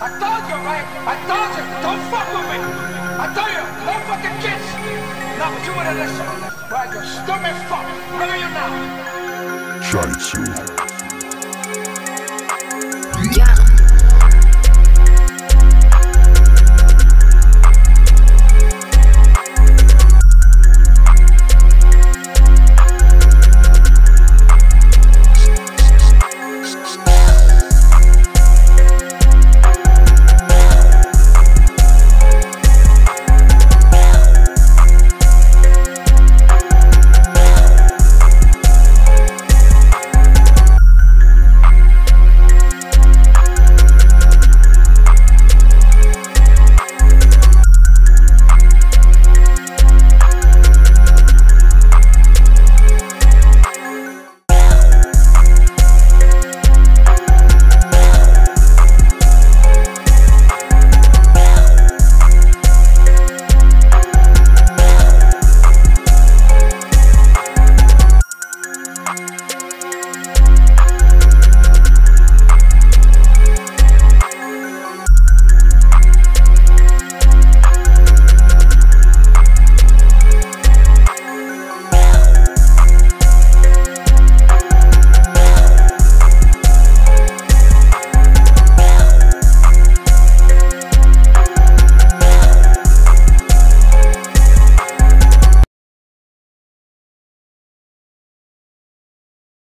I told you, right? I told you, don't fuck with me. I told you, don't fucking kiss. No, but you wouldn't listen. Right, you stupid fuck. Where are you now. Scheiße.